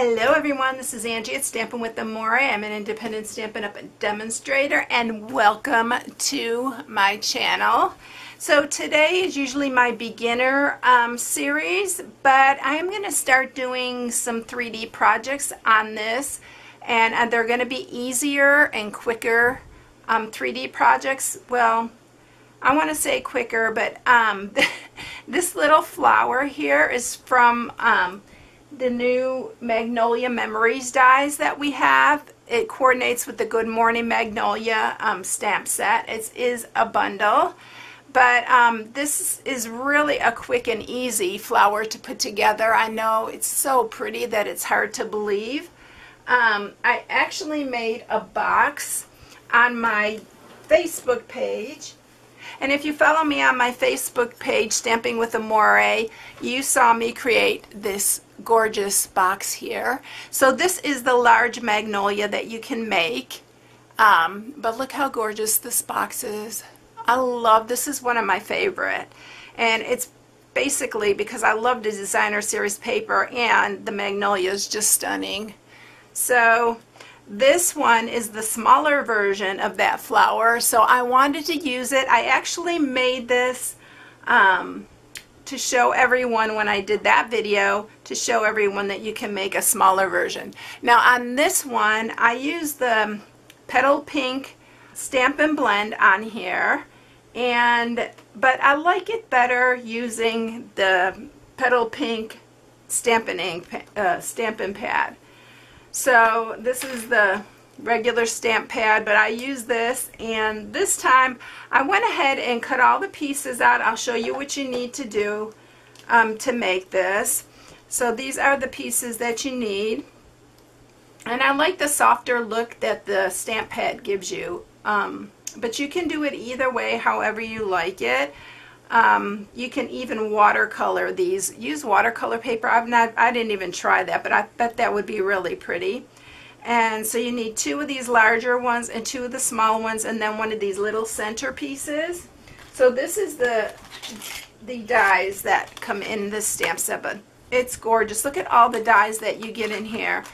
Hello everyone, this is Angie at Stampin' with Amore. I'm an independent Stampin' Up! demonstrator and welcome to my channel. So today is usually my beginner um, series, but I'm going to start doing some 3D projects on this and uh, they're going to be easier and quicker um, 3D projects. Well, I want to say quicker, but um, this little flower here is from um, the new Magnolia Memories dies that we have. It coordinates with the Good Morning Magnolia um, stamp set. It is a bundle. But um, this is really a quick and easy flower to put together. I know it's so pretty that it's hard to believe. Um, I actually made a box on my Facebook page and if you follow me on my Facebook page, Stamping with Amore, you saw me create this gorgeous box here. So this is the large magnolia that you can make. Um, but look how gorgeous this box is. I love, this is one of my favorite. And it's basically because I love the designer series paper and the magnolia is just stunning. So this one is the smaller version of that flower, so I wanted to use it. I actually made this um, to show everyone when I did that video, to show everyone that you can make a smaller version. Now on this one, I used the Petal Pink Stamp and Blend on here, and but I like it better using the Petal Pink Stampin' Ink uh, Stampin' Pad. So this is the regular stamp pad, but I use this and this time I went ahead and cut all the pieces out. I'll show you what you need to do um, to make this. So these are the pieces that you need. And I like the softer look that the stamp pad gives you. Um, but you can do it either way, however you like it. Um, you can even watercolor these. Use watercolor paper. I've not, I didn't even try that, but I bet that would be really pretty. And so you need two of these larger ones and two of the small ones and then one of these little center pieces. So this is the, the dies that come in this stamp set, but it's gorgeous. Look at all the dies that you get in here.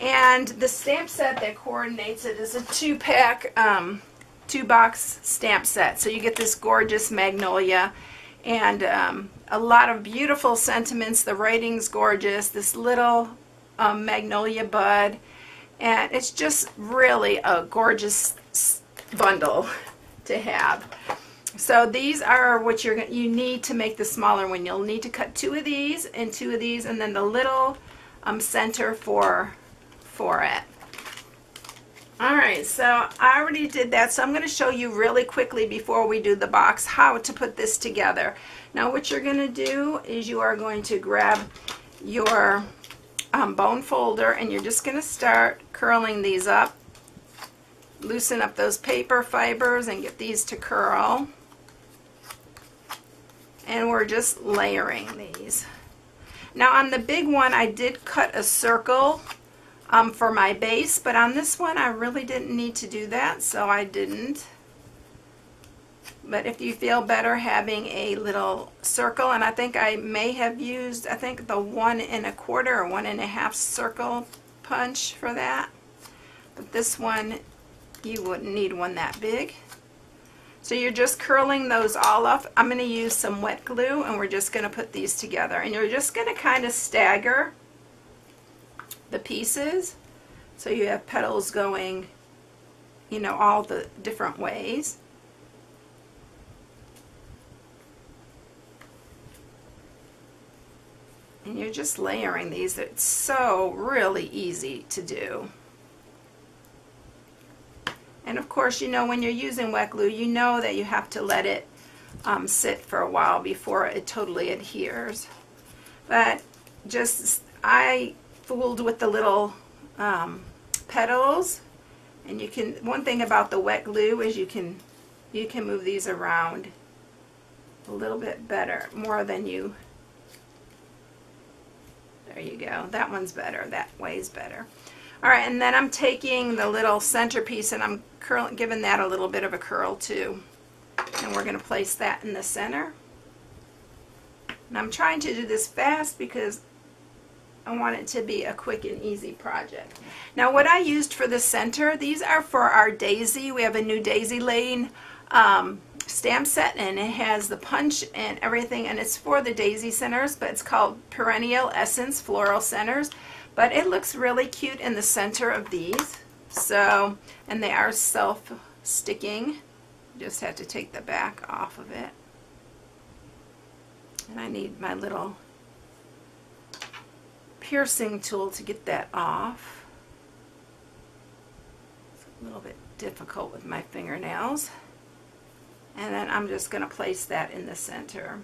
And the stamp set that coordinates it is a two-pack um, two box stamp set. So you get this gorgeous magnolia and um, a lot of beautiful sentiments. The writing's gorgeous. This little um, magnolia bud. And it's just really a gorgeous bundle to have. So these are what you're you need to make the smaller one. You'll need to cut two of these and two of these and then the little um, center for for it. Alright, so I already did that, so I'm going to show you really quickly before we do the box how to put this together. Now what you're going to do is you are going to grab your um, bone folder and you're just going to start curling these up. Loosen up those paper fibers and get these to curl. And we're just layering these. Now on the big one I did cut a circle um, for my base, but on this one I really didn't need to do that, so I didn't. But if you feel better having a little circle, and I think I may have used, I think the one and a quarter or one and a half circle punch for that. But this one, you wouldn't need one that big. So you're just curling those all up. I'm going to use some wet glue and we're just going to put these together. And you're just going to kind of stagger the pieces. So you have petals going, you know, all the different ways. And you're just layering these. It's so really easy to do. And of course, you know, when you're using wet glue, you know that you have to let it um, sit for a while before it totally adheres. But just, I fooled with the little um, petals. And you can one thing about the wet glue is you can you can move these around a little bit better more than you there you go that one's better that way's better. Alright and then I'm taking the little centerpiece and I'm curl giving that a little bit of a curl too. And we're going to place that in the center. And I'm trying to do this fast because I want it to be a quick and easy project. Now what I used for the center, these are for our daisy. We have a new daisy lane um, stamp set and it has the punch and everything and it's for the daisy centers but it's called Perennial Essence Floral Centers. But it looks really cute in the center of these. So, and they are self-sticking. Just have to take the back off of it. And I need my little piercing tool to get that off. It's a little bit difficult with my fingernails. And then I'm just going to place that in the center.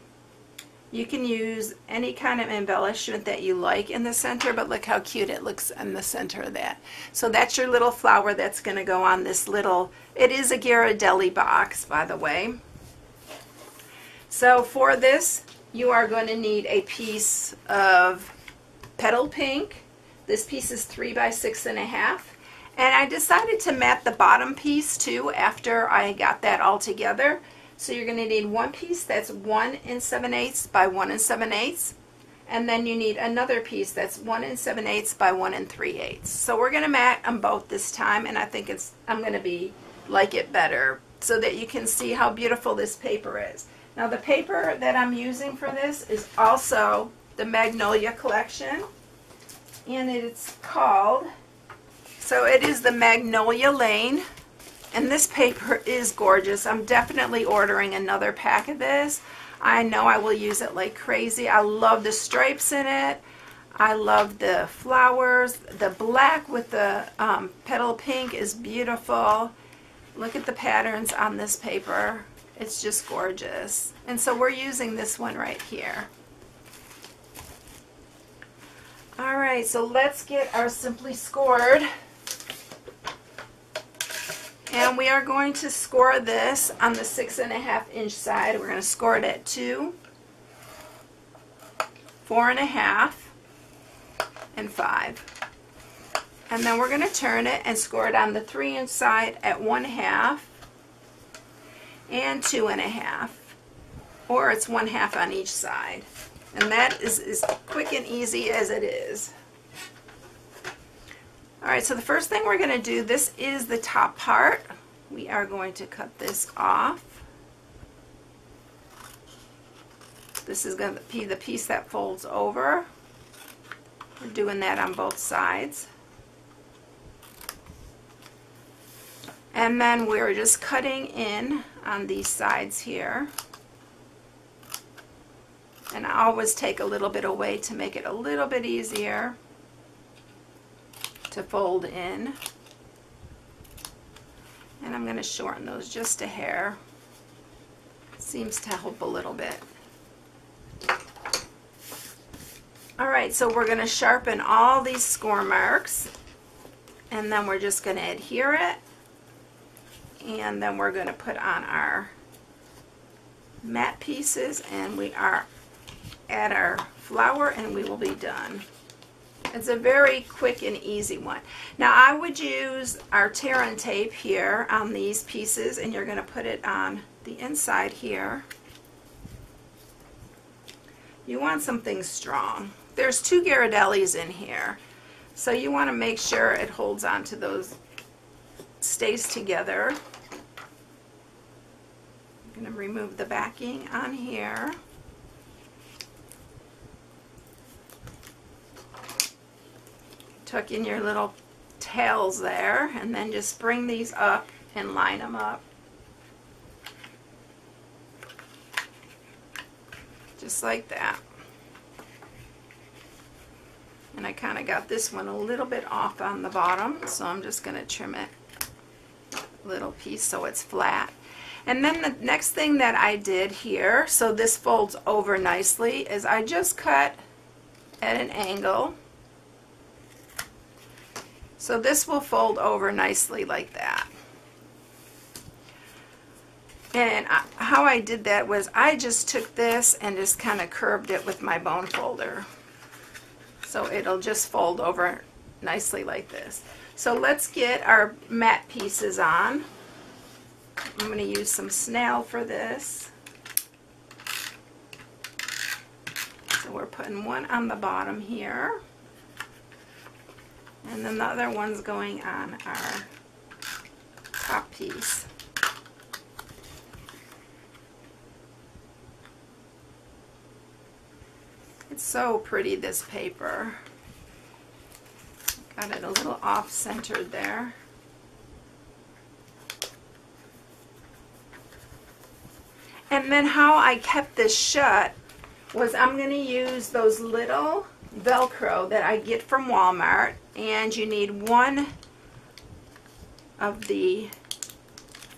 You can use any kind of embellishment that you like in the center, but look how cute it looks in the center of that. So that's your little flower that's going to go on this little, it is a Ghirardelli box, by the way. So for this, you are going to need a piece of petal pink. This piece is three by six and a half. And I decided to mat the bottom piece too after I got that all together. So you're going to need one piece that's 1 and 7 eighths by 1 and 7 eighths. And then you need another piece that's 1 and 7 eighths by 1 and 3 eighths. So we're going to mat them both this time and I think it's I'm going to be like it better so that you can see how beautiful this paper is. Now the paper that I'm using for this is also the Magnolia collection and it's called so it is the Magnolia Lane and this paper is gorgeous. I'm definitely ordering another pack of this. I know I will use it like crazy. I love the stripes in it. I love the flowers. The black with the um, petal pink is beautiful. Look at the patterns on this paper. It's just gorgeous. And so we're using this one right here. All right, so let's get our Simply Scored. And we are going to score this on the six and a half inch side. We're going to score it at two, four and a half, and five. And then we're going to turn it and score it on the three inch side at one half and two and a half. Or it's one half on each side. And that is as quick and easy as it is. All right, so the first thing we're going to do, this is the top part. We are going to cut this off. This is going to be the piece that folds over. We're doing that on both sides. And then we're just cutting in on these sides here. And I always take a little bit away to make it a little bit easier to fold in. And I'm going to shorten those just a hair. Seems to help a little bit. Alright, so we're going to sharpen all these score marks. And then we're just going to adhere it. And then we're going to put on our mat pieces. And we are at our flower and we will be done. It's a very quick and easy one. Now I would use our tear and tape here on these pieces and you're going to put it on the inside here. You want something strong. There's two Ghirardellis in here. So you want to make sure it holds on to those, stays together. I'm going to remove the backing on here. Tuck in your little tails there and then just bring these up and line them up. Just like that. And I kind of got this one a little bit off on the bottom, so I'm just going to trim it a little piece so it's flat. And then the next thing that I did here, so this folds over nicely, is I just cut at an angle so this will fold over nicely like that. And I, how I did that was I just took this and just kind of curved it with my bone folder. So it'll just fold over nicely like this. So let's get our mat pieces on. I'm going to use some snail for this. So we're putting one on the bottom here. And then the other one's going on our top piece. It's so pretty, this paper. Got it a little off-centered there. And then how I kept this shut was I'm going to use those little Velcro that I get from Walmart. And you need one of the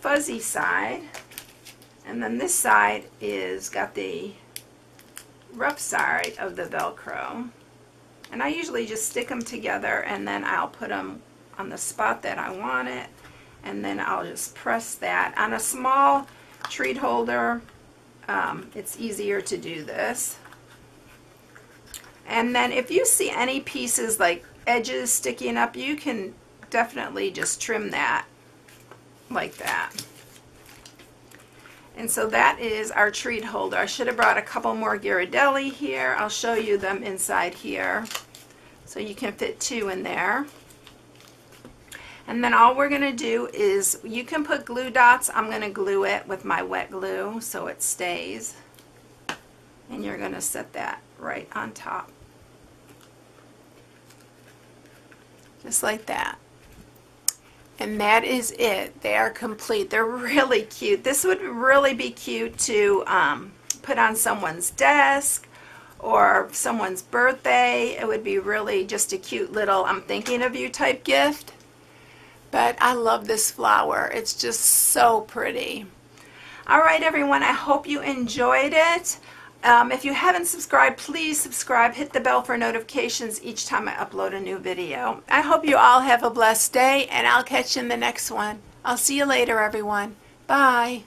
fuzzy side. And then this side is got the rough side of the Velcro. And I usually just stick them together and then I'll put them on the spot that I want it. And then I'll just press that. On a small treat holder, um, it's easier to do this. And then if you see any pieces like edges sticking up, you can definitely just trim that like that. And so that is our treat holder. I should have brought a couple more Ghirardelli here. I'll show you them inside here. So you can fit two in there. And then all we're going to do is, you can put glue dots. I'm going to glue it with my wet glue so it stays. And you're going to set that right on top. Just like that. And that is it. They are complete. They're really cute. This would really be cute to um, put on someone's desk or someone's birthday. It would be really just a cute little I'm thinking of you type gift. But I love this flower. It's just so pretty. All right, everyone. I hope you enjoyed it. Um, if you haven't subscribed, please subscribe. Hit the bell for notifications each time I upload a new video. I hope you all have a blessed day, and I'll catch you in the next one. I'll see you later, everyone. Bye.